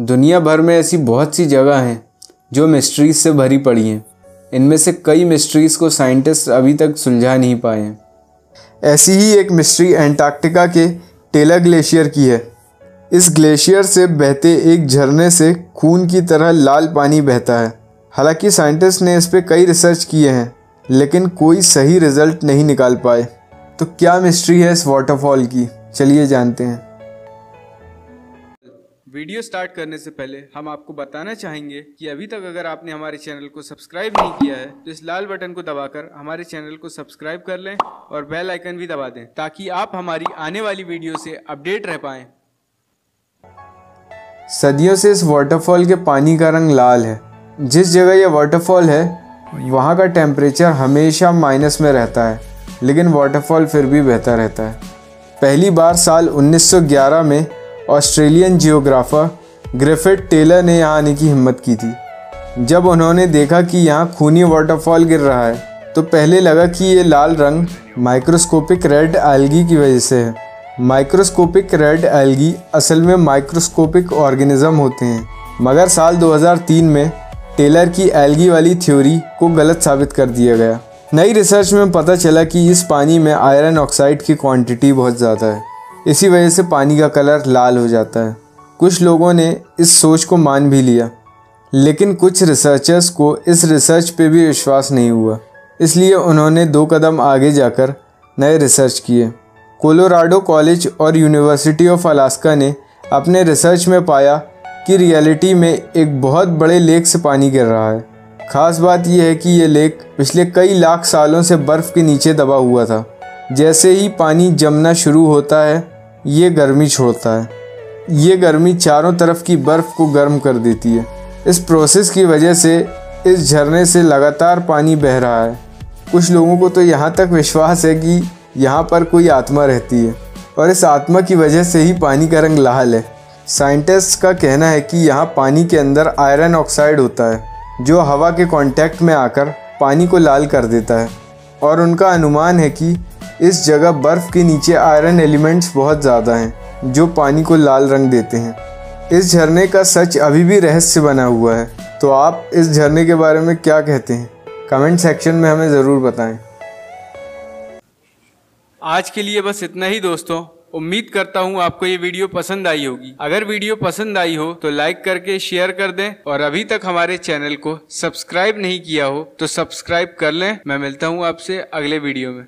दुनिया भर में ऐसी बहुत सी जगह हैं जो मिस्ट्रीज से भरी पड़ी हैं। इनमें से कई मिस्ट्रीज को साइंटिस्ट अभी तक सुलझा नहीं पाए हैं। ऐसी ही एक मिस्ट्री एंटार्क्टिका के टेलर ग्लेशियर की है। इस ग्लेशियर से बहते एक झरने से खून की तरह लाल पानी बहता है। हालाँकि साइंटिस्ट ने इस पर कई रिसर्च किए हैं, लेकिन कोई सही रिज़ल्ट नहीं निकाल पाए। तो क्या मिस्ट्री है इस वाटरफॉल की? चलिए जानते हैं। वीडियो स्टार्ट करने से पहले हम आपको बताना चाहेंगे कि अभी तक अगर आपने हमारे चैनल को सब्सक्राइब नहीं किया है तो इस लाल बटन को दबाकर हमारे चैनल को सब्सक्राइब कर लें और बेल आइकन भी दबा दें, ताकि आप हमारी आने वाली वीडियो से अपडेट रह पाएँ। सदियों से इस वाटरफॉल के पानी का रंग लाल है। जिस जगह यह वाटरफॉल है, वहाँ का टेम्परेचर हमेशा माइनस में रहता है, लेकिन वाटरफॉल फिर भी बेहतर रहता है। पहली बार साल 1911 में ऑस्ट्रेलियन जियोग्राफर ग्रिफिथ टेलर ने यहाँ आने की हिम्मत की थी। जब उन्होंने देखा कि यहाँ खूनी वाटरफॉल गिर रहा है तो पहले लगा कि ये लाल रंग माइक्रोस्कोपिक रेड एल्गी की वजह से है। माइक्रोस्कोपिक रेड एल्गी असल में माइक्रोस्कोपिक ऑर्गेनिज्म होते हैं। मगर साल 2003 में टेलर की एल्गी वाली थ्योरी को गलत साबित कर दिया गया। नई रिसर्च में पता चला कि इस पानी में आयरन ऑक्साइड की क्वांटिटी बहुत ज़्यादा है। इसी वजह से पानी का कलर लाल हो जाता है। कुछ लोगों ने इस सोच को मान भी लिया, लेकिन कुछ रिसर्चर्स को इस रिसर्च पे भी विश्वास नहीं हुआ। इसलिए उन्होंने दो कदम आगे जाकर नए रिसर्च किए। कोलोराडो कॉलेज और यूनिवर्सिटी ऑफ़ अलास्का ने अपने रिसर्च में पाया कि रियलिटी में एक बहुत बड़े लेक से पानी गिर रहा है। खास बात यह है कि ये लेक पिछले कई लाख सालों से बर्फ़ के नीचे दबा हुआ था। जैसे ही पानी जमना शुरू होता है, ये गर्मी छोड़ता है। ये गर्मी चारों तरफ़ की बर्फ़ को गर्म कर देती है। इस प्रोसेस की वजह से इस झरने से लगातार पानी बह रहा है। कुछ लोगों को तो यहाँ तक विश्वास है कि यहाँ पर कोई आत्मा रहती है। और इस आत्मा की वजह से ही पानी का रंग लाल है। साइंटिस्ट का कहना है कि यहाँ पानी के अंदर आयरन ऑक्साइड होता है, जो हवा के कांटेक्ट में आकर पानी को लाल कर देता है। और उनका अनुमान है कि इस जगह बर्फ़ के नीचे आयरन एलिमेंट्स बहुत ज़्यादा हैं, जो पानी को लाल रंग देते हैं। इस झरने का सच अभी भी रहस्य बना हुआ है। तो आप इस झरने के बारे में क्या कहते हैं? कमेंट सेक्शन में हमें ज़रूर बताएँ। आज के लिए बस इतना ही दोस्तों। उम्मीद करता हूँ आपको ये वीडियो पसंद आई होगी। अगर वीडियो पसंद आई हो तो लाइक करके शेयर कर दें और अभी तक हमारे चैनल को सब्सक्राइब नहीं किया हो तो सब्सक्राइब कर लें। मैं मिलता हूँ आपसे अगले वीडियो में।